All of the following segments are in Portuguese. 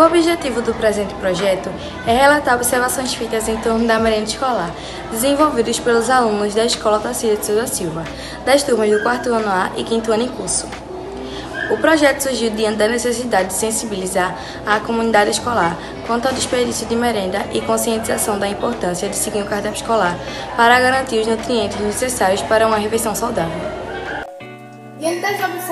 O objetivo do presente projeto é relatar observações feitas em torno da merenda escolar, desenvolvidas pelos alunos da Escola Tacília de Souza Silva, das turmas do quarto ano A e quinto ano em curso. O projeto surgiu diante da necessidade de sensibilizar a comunidade escolar quanto ao desperdício de merenda e conscientização da importância de seguir o cardápio escolar para garantir os nutrientes necessários para uma refeição saudável.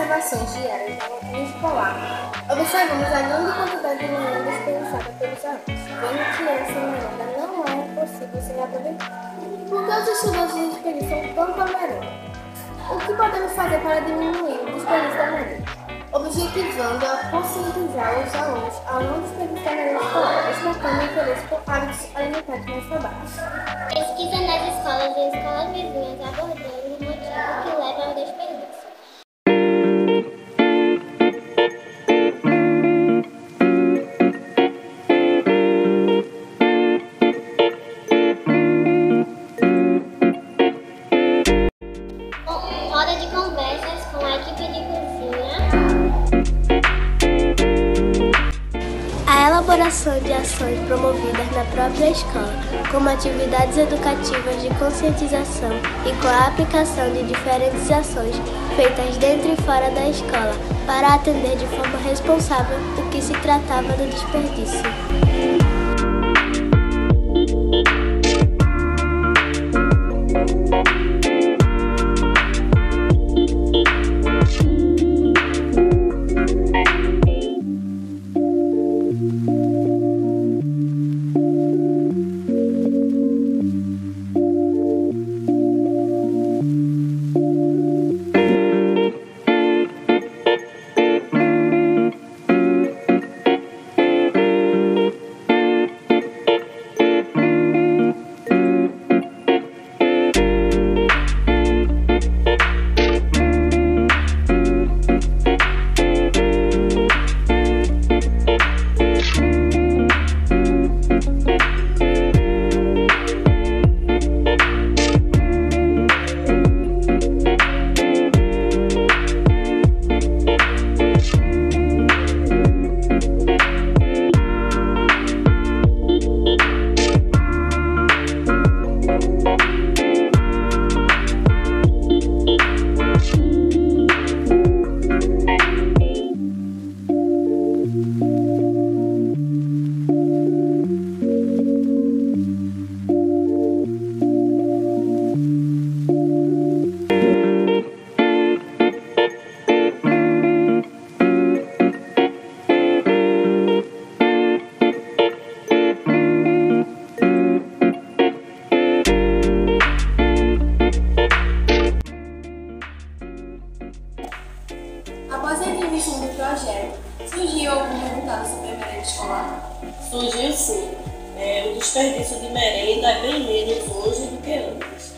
Observações diárias da escolar, observamos a grande quantidade de merenda desperdiçada pelos alunos, vendo que essa merenda não é possível ser aproveitada. Por que os estudantes desperdiçam tanto a merenda? O que podemos fazer para diminuir o desperdício da merenda? objetivando a conscientizar os alunos a não desperdiçar na escolar, destacando o interesse por hábitos alimentares mais saudáveis. Elaboração de ações promovidas na própria escola, como atividades educativas de conscientização e com a aplicação de diferentes ações feitas dentro e fora da escola para atender de forma responsável o que se tratava do desperdício. Projeto, surgiu algum resultado sobre a merenda escolar? Surgiu sim. É, o desperdício de merenda é bem menos hoje do que antes.